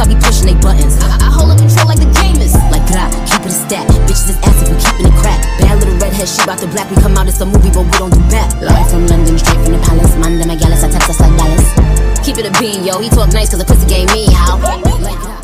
I be pushing they buttons. I, I hold up control like the gamers. Like blah, keep it a stat. Bitches is acid, we keeping it crack. Bad little redhead, she bout the black. We come out, it's a movie, but we don't do that. Live from London, straight from the palace. Man, them gallus, I text us like Dallas. Keep it a bean, yo. He talk nice cause the pussy gave me how. Like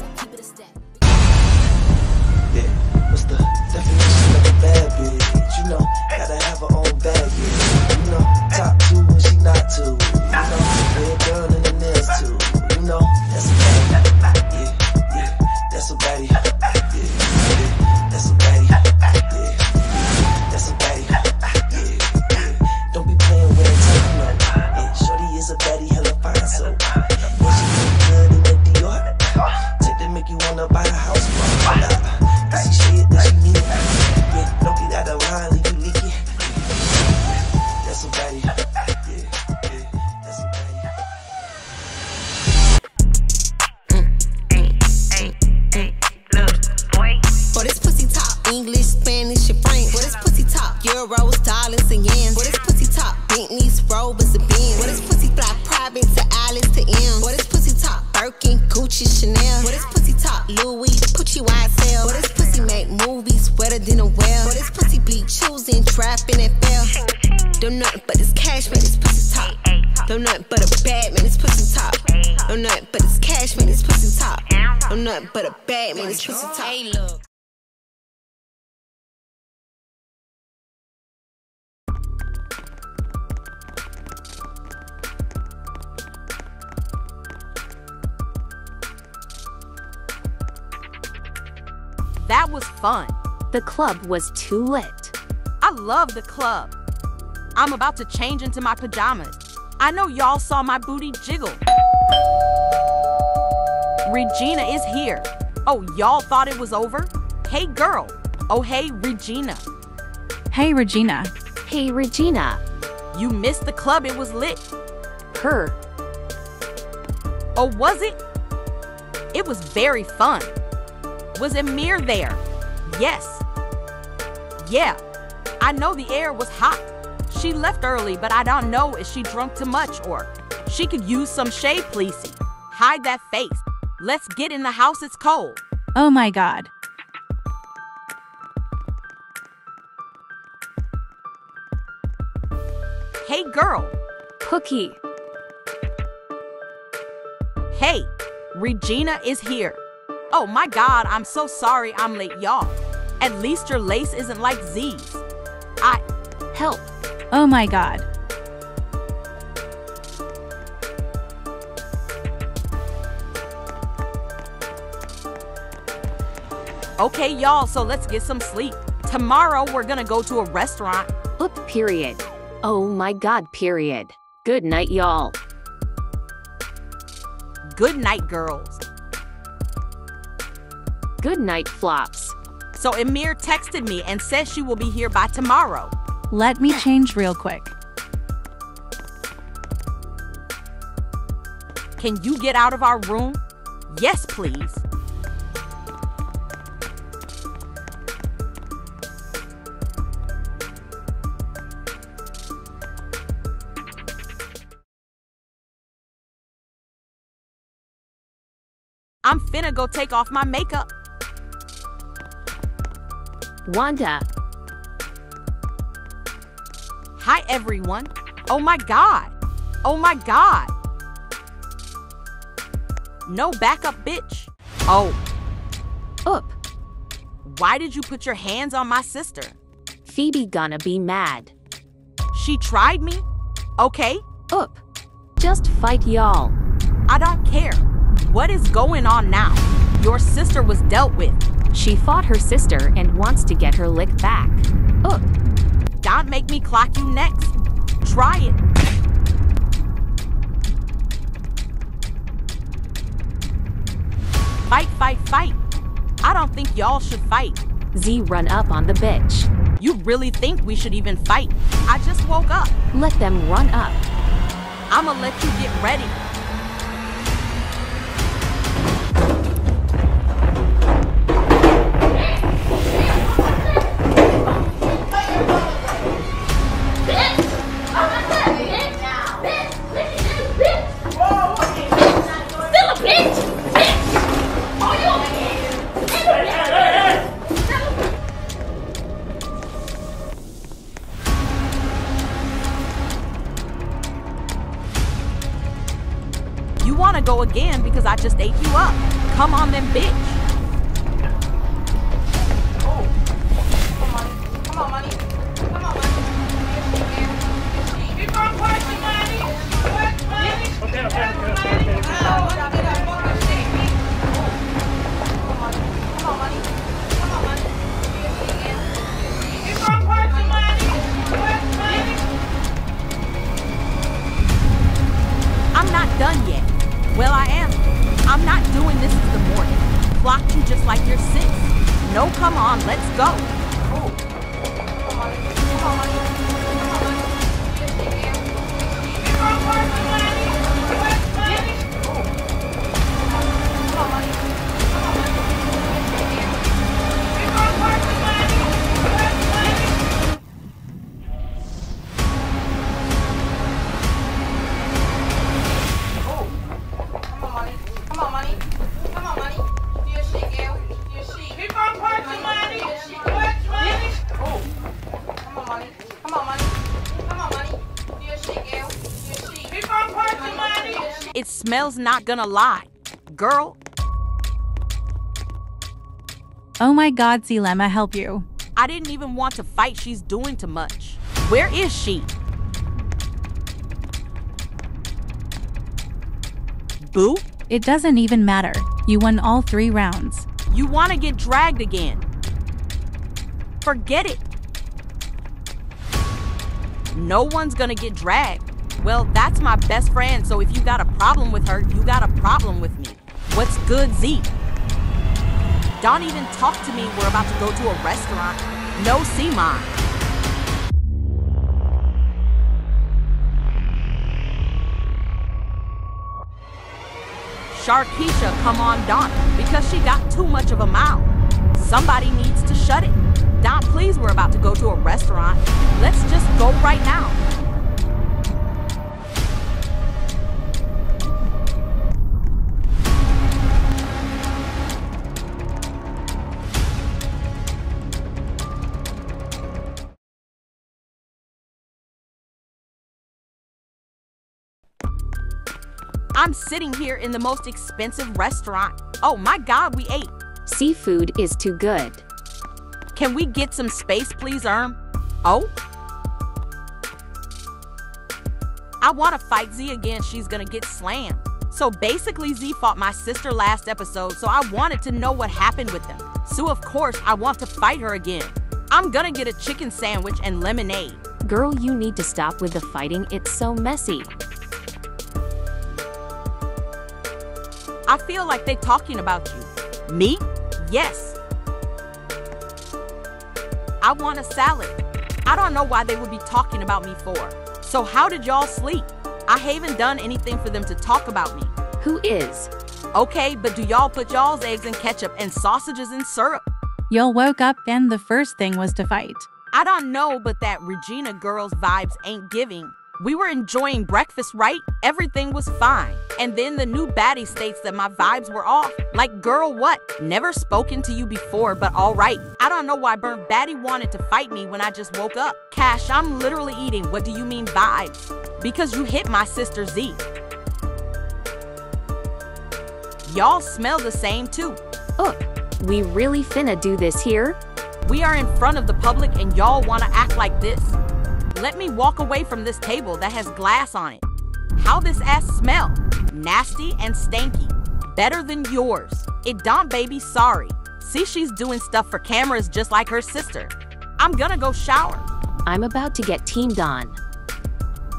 than a well. For this pussy bleed choosing, trapping, and fell. Don't nothing but this cash, man, this pussy talk. Don't nothing but a bad man, this pussy talk. Don't nothing but this cash, man, this pussy talk. Don't nothing but a bad man, this pussy talk. Hey, look. That was fun. The club was too lit. I love the club. I'm about to change into my pajamas. I know y'all saw my booty jiggle. Regina is here. Oh, y'all thought it was over? Hey, girl. Oh, hey, Regina. Hey, Regina. Hey, Regina. You missed the club. It was lit. Her. Oh, was it? It was very fun. Was Amir there? Yes. Yeah. I know the air was hot. She left early, but I don't know if she drunk too much or she could use some shade, please. Hide that face. Let's get in the house. It's cold. Oh my god. Hey, girl. Cookie. Hey, Regina is here. Oh my god, I'm so sorry I'm late, y'all. At least your lace isn't like Z's. I. Help. Oh my god. Okay, y'all, so let's get some sleep. Tomorrow we're gonna go to a restaurant. Oop, period. Oh my god, period. Good night, y'all. Good night, girls. Good night, flops. So Amir texted me and says she will be here by tomorrow. Let me change real quick. Can you get out of our room? Yes, please. I'm finna go take off my makeup. Wanda. Hi, everyone. Oh my god. Oh my god. No backup, bitch. Oh, Oop. why did you put your hands on my sister? Phoebe gonna be mad. She tried me? Okay, Oop. Just fight y'all. I don't care. What is going on now? Your sister was dealt with. She fought her sister and wants to get her lick back. Oop. Don't make me clock you next. Try it. Fight, fight, fight. I don't think y'all should fight. Z run up on the bitch. You really think we should even fight? I just woke up. Let them run up. I'ma let you get ready. Just ate you up. Come on then, bitch. Come on, let's go. It smells not gonna lie. Girl, Oh my god, Zilema, help you. I didn't even want to fight. She's doing too much. Where is she? Boo? It doesn't even matter. You won all three rounds. You want to get dragged again. Forget it. No one's gonna get dragged. Well, that's my best friend, so if you got a problem with her, you got a problem with me. What's good, Z? Don't even talk to me. We're about to go to a restaurant. No, mine. Sharkeisha come on Don because she got too much of a mouth. Somebody needs to shut it. Don, please, we're about to go to a restaurant. Let's just go right now. I'm sitting here in the most expensive restaurant. Oh my god, we ate. Seafood is too good. Can we get some space, please, Erm? Oh? I want to fight Z again. She's gonna get slammed. So basically, Z fought my sister last episode, so I wanted to know what happened with them. So, of course, I want to fight her again. I'm gonna get a chicken sandwich and lemonade. Girl, you need to stop with the fighting. It's so messy. I feel like they're talking about you. Me? Yes. I want a salad. I don't know why they would be talking about me for. So how did y'all sleep? I haven't done anything for them to talk about me. Who is? Okay, but do y'all put y'all's eggs in ketchup and sausages in syrup? Y'all woke up and the first thing was to fight. I don't know, but that Regina girl's vibes ain't giving. We were enjoying breakfast, right? Everything was fine. And then the new baddie states that my vibes were off. Like, girl, what? Never spoken to you before, but alright. I don't know why Burnt Baddie wanted to fight me when I just woke up. Cash, I'm literally eating. What do you mean vibes? Because you hit my sister Z. Y'all smell the same too. Ugh, we really finna do this here? We are in front of the public and y'all wanna act like this. Let me walk away from this table that has glass on it. How this ass smell? Nasty and stanky. Better than yours. It don't, baby, sorry. See, she's doing stuff for cameras just like her sister. I'm gonna go shower. I'm about to get teamed on.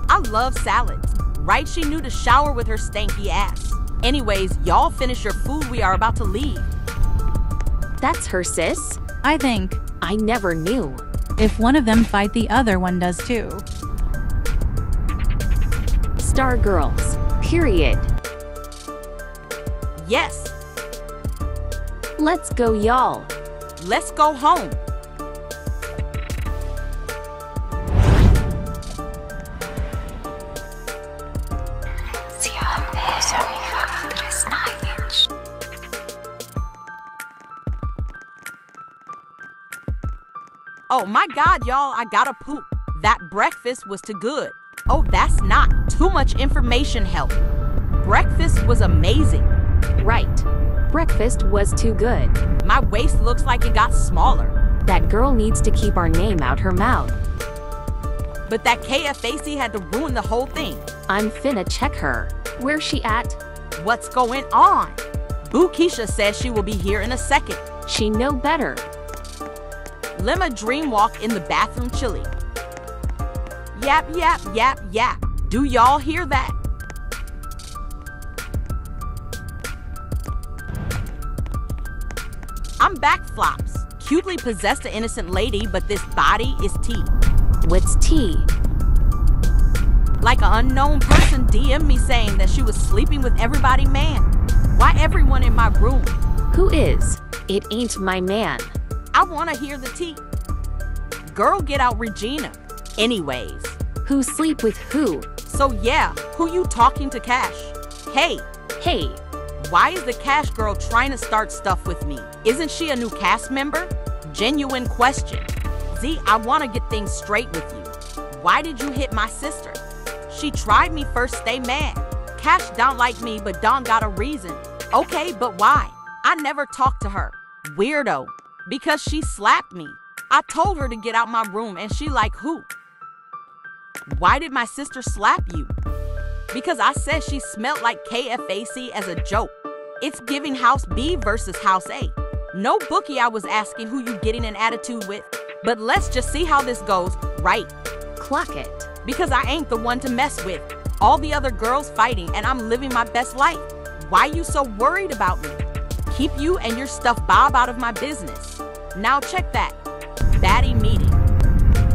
I love salads. Right? She knew to shower with her stanky ass. Anyways, y'all finish your food. We are about to leave. That's her sis? I think I never knew. If one of them fight, the other one does too. Star Girls. Period. Yes, Let's go, y'all. let's go home. Oh my god, y'all, I gotta poop. That breakfast was too good. Oh, that's not too much information help. breakfast was amazing. Right. Breakfast was too good. My waist looks like it got smaller. That girl needs to keep our name out her mouth. But that KFAC had to ruin the whole thing. I'm finna check her. Where's she at? What's going on? Boo Keisha says she will be here in a second. She know better. Lemma dreamwalk in the bathroom chilly. Yap, yap, yap, yap. Do y'all hear that? I'm back flops. Cutely possessed an innocent lady, but this body is tea. What's tea? Like an unknown person DM'd me saying that she was sleeping with everybody man. Why everyone in my room? Who is? It ain't my man. I wanna hear the tea. Girl, get out Regina. Anyways. Who sleep with who? So yeah, who you talking to Cash? Hey, Hey, why is the Cash girl trying to start stuff with me? Isn't she a new cast member? Genuine question. Z, I want to get things straight with you. Why did you hit my sister? She tried me first, stay mad. Cash don't like me, but Don got a reason. Okay, but why? I never talked to her. Weirdo. Because she slapped me. I told her to get out my room and she like who? Why did my sister slap you? Because I said she smelled like KFAC as a joke. It's giving House B versus House A. No bookie I was asking who you getting an attitude with. But let's just see how this goes, right? clock it. Because I ain't the one to mess with. All the other girls fighting and I'm living my best life. Why you so worried about me? Keep you and your stuff Bob out of my business. Now check that. Baddie meeting.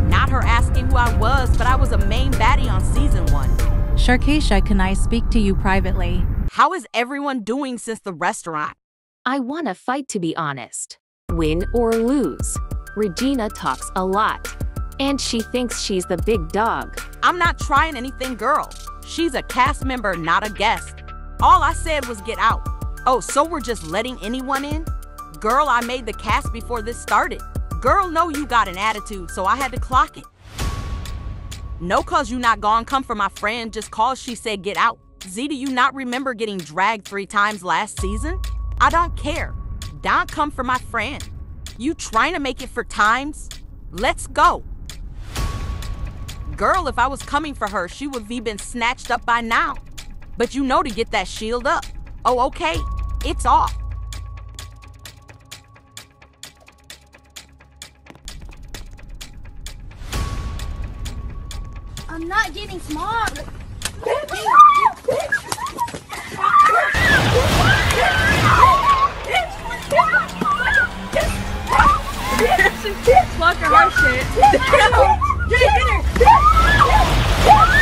Not her asking who I was, but I was a main baddie on season one. Sharkeisha, can I speak to you privately? How is everyone doing since the restaurant? I wanna fight to be honest. Win or lose. Regina talks a lot. And she thinks she's the big dog. I'm not trying anything, girl. She's a cast member, not a guest. All I said was get out. Oh, so we're just letting anyone in? Girl, I made the cast before this started. Girl, know you got an attitude, so I had to clock it. No, cause you not gone come for my friend, just cause she said get out. Z, do you not remember getting dragged three times last season? I don't care. Don't come for my friend. You trying to make it for times? Let's go. Girl, if I was coming for her, she would have been snatched up by now. But you know to get that shield up. Oh, okay. It's off. I'm not getting smart. Fuck her shit. I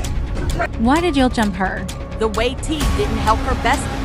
Why did y'all jump her? The way T didn't help her bestie.